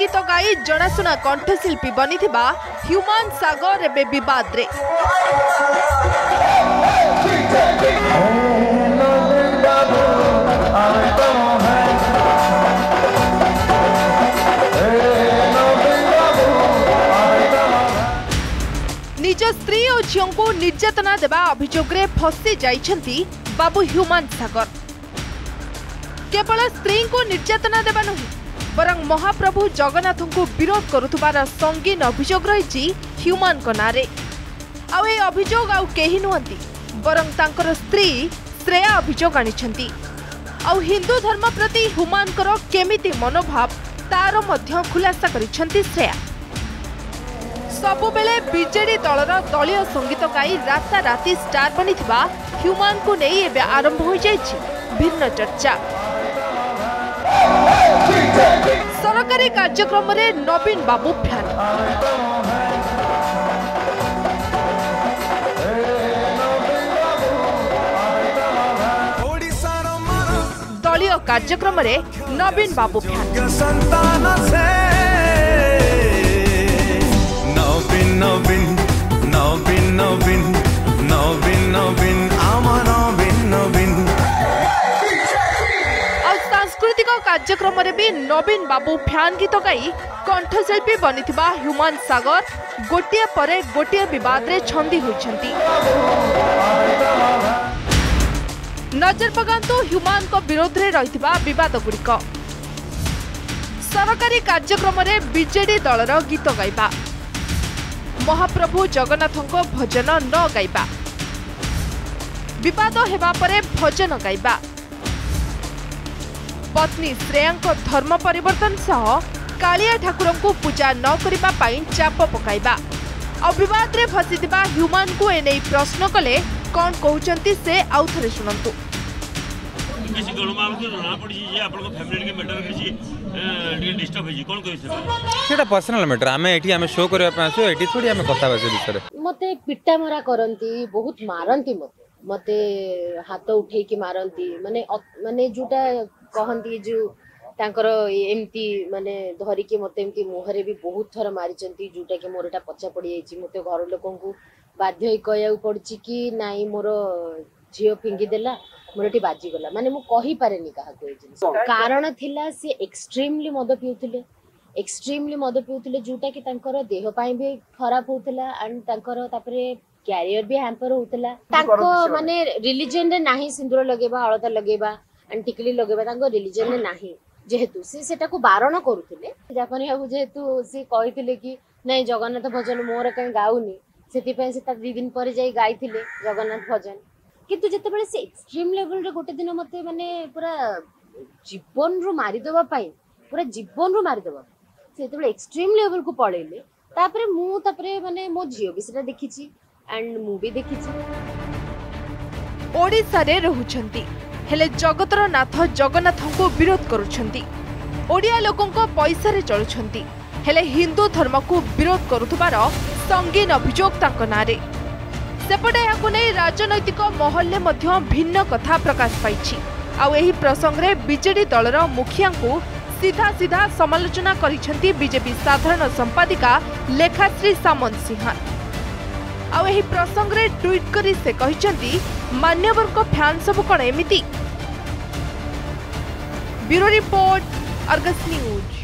ଗୀତ ଗାଇ ଜଣାଶୁଣା କଣ୍ଠଶିଳ୍ପୀ ବନିଥିବା ହ୍ୟୁମାନ ସାଗର ଏବେ ବିବାଦରେ ନିଜ ସ୍ତ୍ରୀ ଓ ଝିଅଙ୍କୁ ନିର୍ଯାତନା ଦେବା ଅଭିଯୋଗରେ ଫସି ଯାଇଛନ୍ତି ବାବୁ ହ୍ୟୁମାନ ସାଗର କେବଳ ସ୍ତ୍ରୀଙ୍କୁ ନିର୍ଯାତନା ଦେବା ନୁହେଁ ବରଂ ମହାପ୍ରଭୁ ଜଗନ୍ନାଥଙ୍କୁ ବିରୋଧ କରୁଥିବାର ସଙ୍ଗୀନ ଅଭିଯୋଗ ରହିଛି ହ୍ୟୁମାନଙ୍କ ନାଁରେ ଆଉ ଏହି ଅଭିଯୋଗ ଆଉ କେହି ନୁହନ୍ତି ବରଂ ତାଙ୍କର ସ୍ତ୍ରୀ ଶ୍ରେୟା ଅଭିଯୋଗ ଆଣିଛନ୍ତି ଆଉ ହିନ୍ଦୁ ଧର୍ମ ପ୍ରତି ହ୍ୟୁମାନଙ୍କର କେମିତି ମନୋଭାବ ତାର ମଧ୍ୟ ଖୁଲାସା କରିଛନ୍ତି ଶ୍ରେୟା ସବୁବେଳେ ବିଜେଡି ଦଳର ଦଳୀୟ ସଙ୍ଗୀତ ଗାଇ ରାତାରାତି ଷ୍ଟାର୍ ବନିଥିବା ହ୍ୟୁମାନଙ୍କୁ ନେଇ ଏବେ ଆରମ୍ଭ ହୋଇଯାଇଛି ଭିନ୍ନ ଚର୍ଚ୍ଚା सरकारी कार्यक्रम नवीन बाबू फैन दलय कार्यक्रम नवीन बाबू फैन କାର୍ଯ୍ୟକ୍ରମରେ ବି ନବୀନ ବାବୁ ଫ୍ୟାନ୍ ଗୀତ ଗାଇ କଣ୍ଠଶିଳ୍ପୀ ବନିଥିବା ହ୍ୟୁମାନ ସାଗର ଗୋଟିଏ ପରେ ଗୋଟିଏ ବିବାଦରେ ଛନ୍ଦି ହୋଇଛନ୍ତି ନଜର ପକାନ୍ତୁ ହ୍ୟୁମାନଙ୍କ ବିରୋଧରେ ରହିଥିବା ବିବାଦଗୁଡ଼ିକ ସରକାରୀ କାର୍ଯ୍ୟକ୍ରମରେ ବିଜେଡି ଦଳର ଗୀତ ଗାଇବା ମହାପ୍ରଭୁ ଜଗନ୍ନାଥଙ୍କ ଭଜନ ନ ଗାଇବା ବିବାଦ ହେବା ପରେ ଭଜନ ଗାଇବା पत्नी श्रेया धर्म पर कालिया ठाकुर तो को पूजा ନ କରିବା ପାଇଁ ଚାପ ପକାଇବା ଅବିବାଦରେ ଫସିଥିବା ହ୍ୟୁମାନ୍ଙ୍କୁ ଏନେଇ ପ୍ରଶ୍ନ କଲେ कौन से आउ थे शुणु शो थोड़ी मते बहुत मारती मते हाथ उठे मारती मानते मानते जोटा କହନ୍ତି ଯୋଉ ତାଙ୍କର ଏମିତି ମାନେ ଧରିକି ମୋତେ ଏମିତି ମୁହଁରେ ବି ବହୁତ ଥର ମାରିଛନ୍ତି ଯେଉଁଟାକି ମୋର ଏଇଟା ପଚା ପଡ଼ିଯାଇଛି ମୋତେ ଘର ଲୋକଙ୍କୁ ବାଧ୍ୟ ହେଇ କହିବାକୁ ପଡ଼ିଛି କି ନାଇଁ ମୋର ଝିଅ ଫିଙ୍ଗିଦେଲା ମୋର ଏଠି ବାଜିଗଲା ମାନେ ମୁଁ କହିପାରେନି କାହାକୁ ଏ ଜିନିଷ କାରଣ ଥିଲା ସିଏ ଏକ୍ସଟ୍ରିମଲି ମଦ ପିଉଥିଲେ ଏକ୍ସଟ୍ରିମଲି ମଦ ପିଉଥିଲେ ଯୋଉଟା କି ତାଙ୍କର ଦେହ ପାଇଁ ବି ଖରାପ ହଉଥିଲା ଆଣ୍ଡ ତାଙ୍କର ତାପରେ କ୍ୟାରିୟର ବି ହ୍ୟାମ୍ପର ହଉଥିଲା ତାଙ୍କ ମାନେ ରିଲିଜନରେ ନାହିଁ ସିନ୍ଦୁର ଲଗେଇବା ଅଳତା ଲଗେଇବା ଆଣ୍ଟିକଲି ଲଗେଇବା ତାଙ୍କ ରିଲିଜନରେ ନାହିଁ ଯେହେତୁ ସେ ସେଟାକୁ ବାରଣ କରୁଥିଲେ ଜାପାନୀ ବାବୁ ଯେହେତୁ ସେ କହିଥିଲେ କି ନାଇଁ ଜଗନ୍ନାଥ ଭଜନ ମୋର କାହିଁ ଗାଉନି ସେଥିପାଇଁ ସେ ତା ଦୁଇ ଦିନ ପରେ ଯାଇ ଗାଇଥିଲେ ଜଗନ୍ନାଥ ଭଜନ କିନ୍ତୁ ଯେତେବେଳେ ସେ ଏକ୍ସଟ୍ରିମ୍ ଲେଭେଲରେ ଗୋଟେ ଦିନ ମୋତେ ମାନେ ପୁରା ଜୀବନରୁ ମାରିଦେବା ପାଇଁ ପୁରା ଜୀବନରୁ ମାରିଦେବା ପାଇଁ ସେ ଯେତେବେଳେ ଏକ୍ସଟ୍ରିମ୍ ଲେଭେଲକୁ ପଳେଇଲେ ତାପରେ ମୁଁ ତାପରେ ମାନେ ମୋ ଝିଅ ବି ସେଟା ଦେଖିଛି ଆଣ୍ଡ ମୁଁ ବି ଦେଖିଛି ଓଡ଼ିଶାରେ ରହୁଛନ୍ତି ହେଲେ ଜଗତର ନାଥ ଜଗନ୍ନାଥଙ୍କୁ ବିରୋଧ କରୁଛନ୍ତି ଓଡ଼ିଆ ଲୋକଙ୍କ ପଇସାରେ ଚଳୁଛନ୍ତି ହେଲେ ହିନ୍ଦୁ ଧର୍ମକୁ ବିରୋଧ କରୁଥିବାର ସଙ୍ଗୀନ ଅଭିଯୋଗ ତାଙ୍କ ନାଁରେ ସେପଟେ ଏହାକୁ ନେଇ ରାଜନୈତିକ ମହଲରେ ମଧ୍ୟ ଭିନ୍ନ କଥା ପ୍ରକାଶ ପାଇଛି ଆଉ ଏହି ପ୍ରସଙ୍ଗରେ ବିଜେଡି ଦଳର ମୁଖିଆଙ୍କୁ ସିଧା ସିଧା ସମାଲୋଚନା କରିଛନ୍ତି ବିଜେପି ସାଧାରଣ ସମ୍ପାଦିକା ଲେଖାଶ୍ରୀ ସାମନ୍ତ ସିଂହା ଆଉ ଏହି ପ୍ରସଙ୍ଗରେ ଟ୍ୱିଟ୍ କରି ସେ କହିଛନ୍ତି ମାନ୍ୟବରଙ୍କ ଫ୍ୟାନ୍ ସବୁ କ'ଣ ଏମିତି ब्यूरो रिपोर्ट अर्गस न्यूज